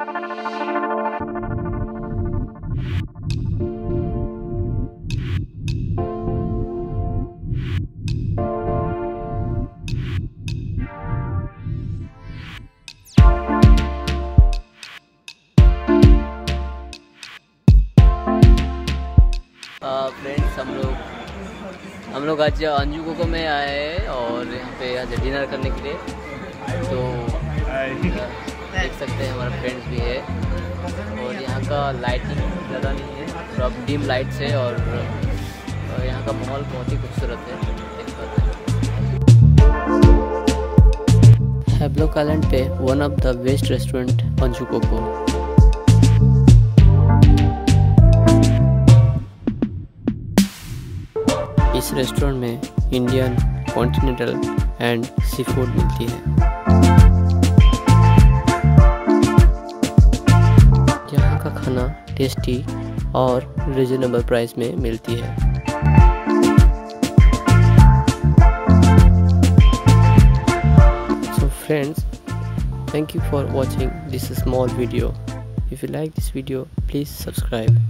Friends हम लोग हम लोग आज अंजू कोको में आए हैं और यहाँ पे आज डिनर करने के लिए। तो देख सकते हैं, हमारे फ्रेंड्स भी है। और यहाँ का लाइटिंग ज़्यादा नहीं है। थोड़ा डिम लाइट्स है और यहाँ का माहौल बहुत ही खूबसूरत है। देख आइलैंड पे one of the best restaurant Anju Coco इस रेस्टोरेंट में Indian continental and seafood मिलती है। खाना टेस्टी और रिजनेबल प्राइस में मिलती है so friends thank you for watching this small video if you like this video please subscribe